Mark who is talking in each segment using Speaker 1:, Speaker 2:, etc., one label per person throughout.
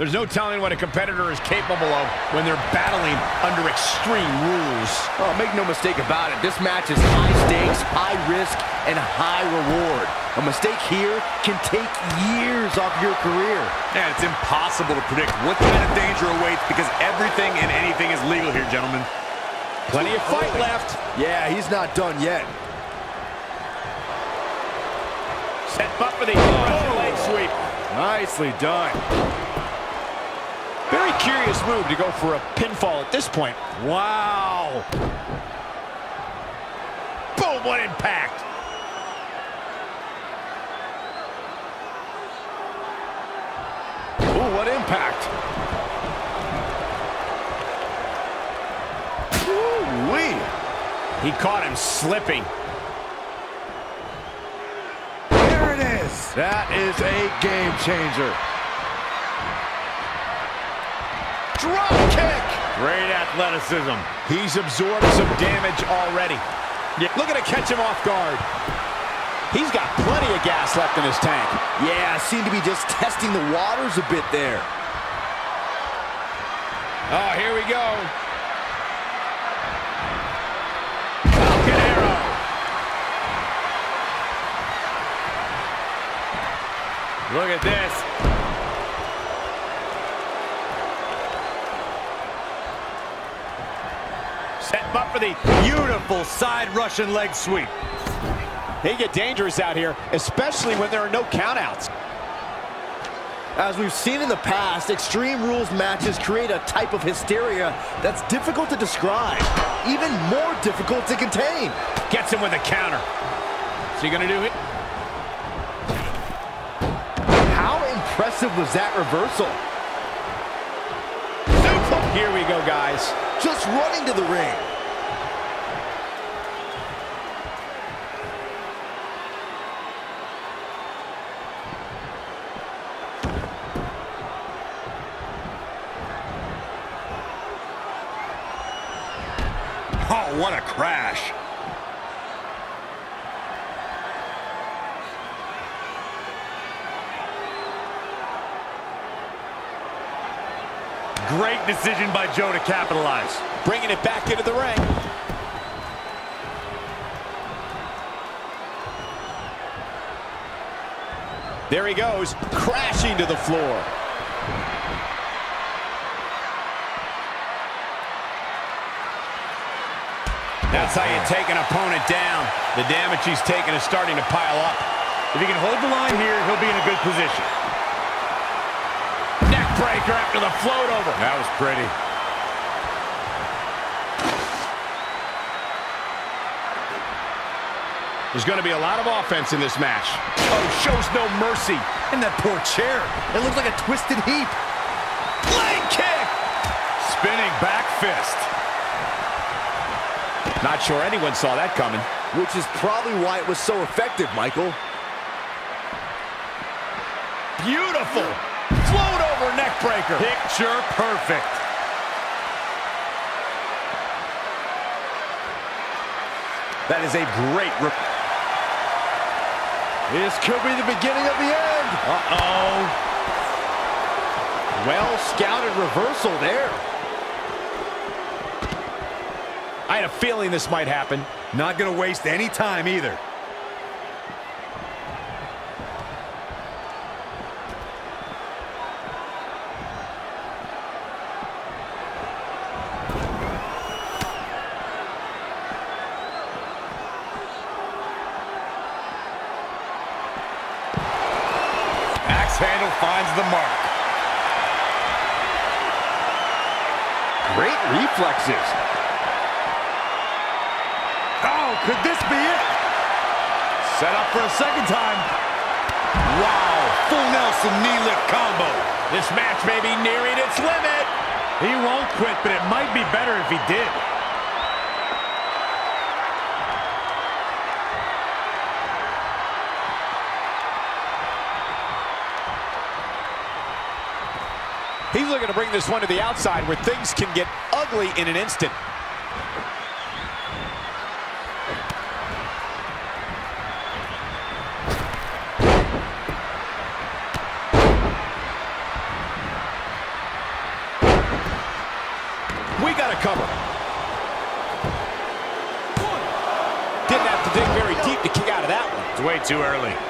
Speaker 1: There's no telling what a competitor is capable of when they're battling under extreme rules.
Speaker 2: Oh, make no mistake about it. This match is high stakes, high risk, and high reward. A mistake here can take years off your career.
Speaker 3: Yeah, it's impossible to predict what kind of danger awaits because everything and anything is legal here, gentlemen.
Speaker 1: Plenty of fight left.
Speaker 2: Yeah, he's not done yet.
Speaker 1: Set up for the oh, Russian leg sweep.
Speaker 2: Nicely done.
Speaker 1: Curious move to go for a pinfall at this point.
Speaker 2: Wow.
Speaker 1: Boom, what impact.
Speaker 2: Ooh, what impact. Ooh-wee.
Speaker 1: He caught him slipping.
Speaker 2: There it is. That is a game changer. Drop kick.
Speaker 1: Great athleticism. He's absorbed some damage already. Yeah, looking to catch him off guard. He's got plenty of gas left in his tank.
Speaker 2: Yeah, seemed to be just testing the waters a bit there.
Speaker 1: Oh, here we go. Falcon arrow. Look at this. Set him up for the
Speaker 3: Beautiful side Russian leg sweep.
Speaker 1: They get dangerous out here, especially when there are no countouts.
Speaker 2: As we've seen in the past, Extreme Rules matches create a type of hysteria that's difficult to describe, even more difficult to contain.
Speaker 1: Gets him with a counter. Is he gonna do it?
Speaker 2: How impressive was that reversal?
Speaker 1: Here we go, guys.
Speaker 2: Just running to the ring.
Speaker 3: Oh, what a crash. Great decision by Joe to capitalize.
Speaker 1: Bringing it back into the ring. There he goes, crashing to the floor. That's how you take an opponent down. The damage he's taken is starting to pile up.
Speaker 3: If he can hold the line here, he'll be in a good position.
Speaker 1: Neck breaker after the float over.
Speaker 3: That was pretty.
Speaker 1: There's going to be a lot of offense in this match.
Speaker 2: Oh, shows no mercy. And that poor chair. It looks like a twisted heap.
Speaker 1: Leg kick!
Speaker 3: Spinning back fist.
Speaker 1: Not sure anyone saw that coming.
Speaker 2: Which is probably why it was so effective, Michael.
Speaker 1: Beautiful. Float over neck breaker.
Speaker 3: Picture perfect.
Speaker 1: That is a great...
Speaker 2: This could be the beginning of the end.
Speaker 1: Uh-oh.
Speaker 2: Well scouted reversal there.
Speaker 1: I had a feeling this might happen.
Speaker 3: Not going to waste any time either. Finds the mark.
Speaker 2: Great reflexes.
Speaker 3: Oh, could this be it? Set up for a second time. Wow, full Nelson knee lift combo.
Speaker 1: This match may be nearing its limit.
Speaker 3: He won't quit, but it might be better if he did.
Speaker 1: He's looking to bring this one to the outside where things can get ugly in an instant. We got to cover. Didn't have to dig very deep to kick out of that one.
Speaker 3: It's way too early.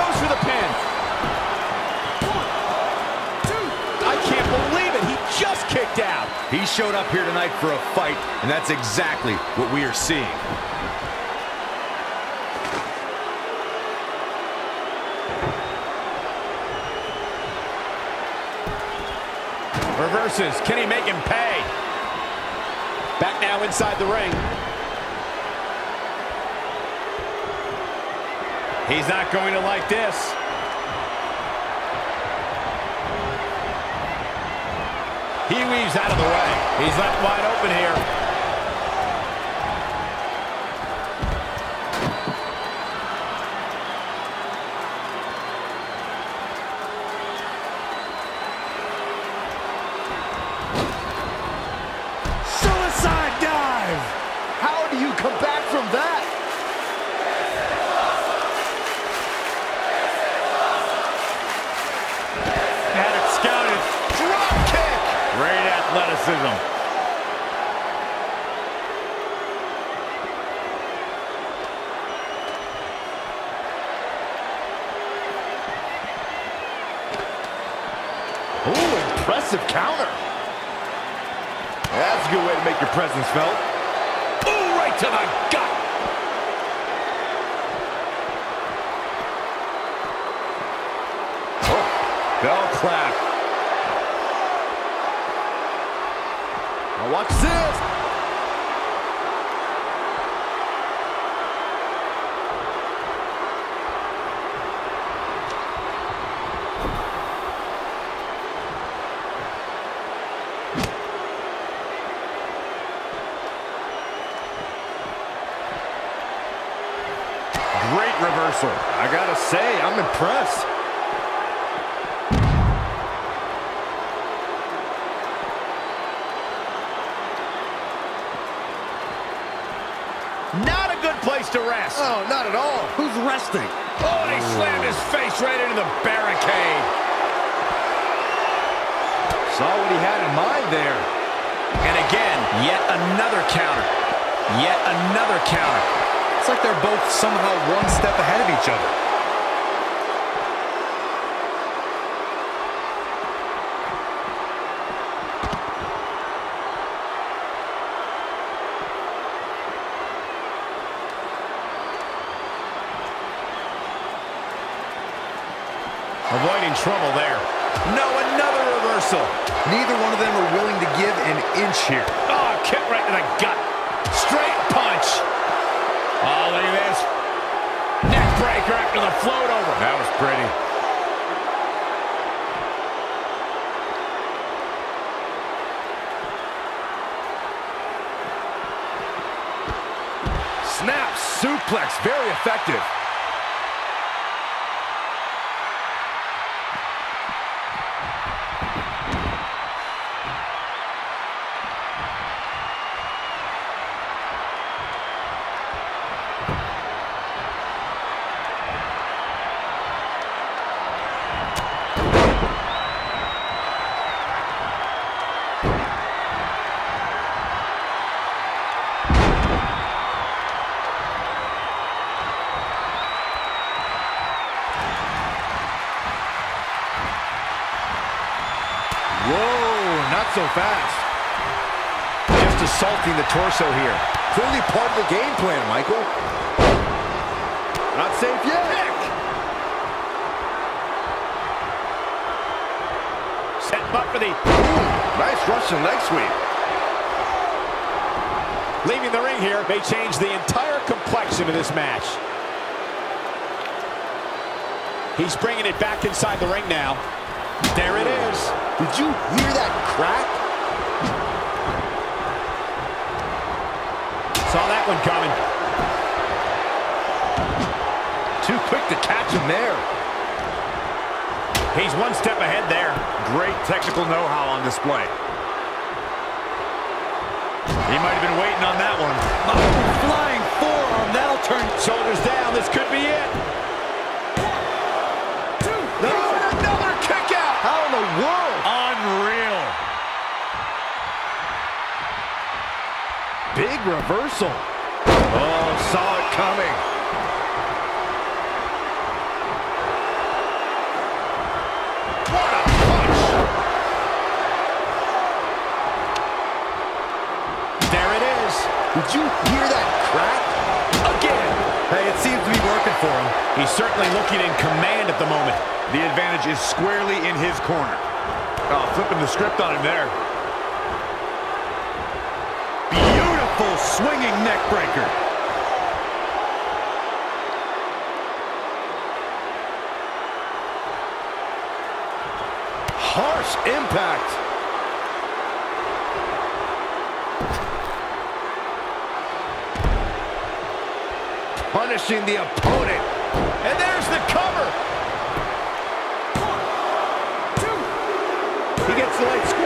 Speaker 1: Goes for the pin. I can't believe it. He just kicked out.
Speaker 3: He showed up here tonight for a fight, and that's exactly what we are seeing.
Speaker 1: Reverses. Can he make him pay? Back now inside the ring. He's not going to like this. He weaves out of the way. He's left wide open here.
Speaker 2: Counter. That's a good way to make your presence felt.
Speaker 1: Ooh, right to the gut.
Speaker 3: Oh, Bell clap.
Speaker 2: Now watch this.
Speaker 3: Great reversal.
Speaker 2: I gotta say, I'm impressed.
Speaker 1: Not a good place to rest.
Speaker 2: Oh, not at all. Who's resting?
Speaker 1: Oh, and he slammed his face right into the barricade.
Speaker 2: Saw what he had in mind there.
Speaker 1: And again, yet another counter. Yet another counter.
Speaker 3: It's like they're both somehow one step ahead of each other.
Speaker 1: Avoiding trouble there. No, another reversal.
Speaker 3: Neither one of them are willing to give an inch here.
Speaker 1: Oh, kick right to the gut. Straight punch. Oh, look at this. Neck breaker after the float over.
Speaker 3: That was pretty.
Speaker 2: Snap suplex, very effective. So fast. Just assaulting the torso here. Clearly part of the game plan, Michael. Not safe yet.
Speaker 1: Set up for the...
Speaker 2: Nice Russian leg sweep.
Speaker 1: Leaving the ring here may change the entire complexion of this match. He's bringing it back inside the ring now. There it is.
Speaker 2: Did you hear that crack?
Speaker 1: Saw that one coming.
Speaker 2: Too quick to catch him there.
Speaker 1: He's one step ahead there.
Speaker 3: Great technical know-how on display. He might have been waiting on that one.
Speaker 2: Oh, flying forearm.
Speaker 3: That'll turn.
Speaker 1: Shoulders down. This could be it.
Speaker 2: Big reversal.
Speaker 3: Oh, saw it coming.
Speaker 1: What a punch. There it is.
Speaker 2: Did you hear that crack?
Speaker 1: Again.
Speaker 3: Hey, it seems to be working for him.
Speaker 1: He's certainly looking in command at the moment.
Speaker 3: The advantage is squarely in his corner. Oh, flipping the script on him there. Beautiful swinging neck breaker.
Speaker 2: Harsh impact.
Speaker 1: Punishing the opponent. And there's the cover. He gets the late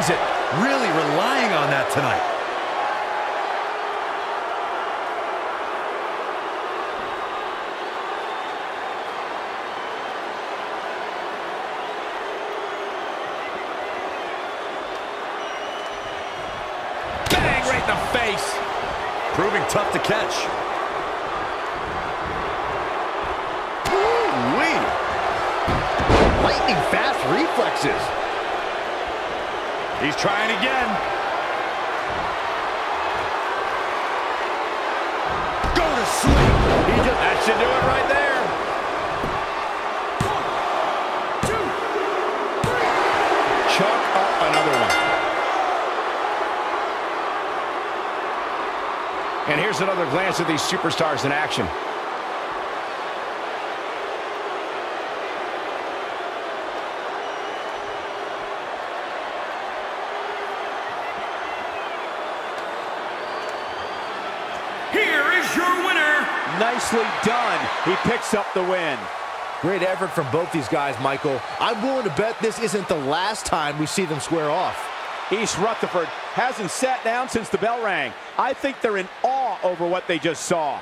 Speaker 1: Lands it.
Speaker 3: Really relying on that tonight.
Speaker 1: Bang, right in the face.
Speaker 3: Proving tough to catch.
Speaker 2: Lightning fast reflexes.
Speaker 3: He's trying again. Go to sleep.
Speaker 1: He just, that should do it right there. Chuck up another one. And here's another glance at these superstars in action.
Speaker 4: Here is your winner,
Speaker 1: Nicely done. He picks up the win.
Speaker 2: Great effort from both these guys, Michael. I'm willing to bet this isn't the last time we see them square off.
Speaker 1: East Rutherford hasn't sat down since the bell rang. I think they're in awe over what they just saw.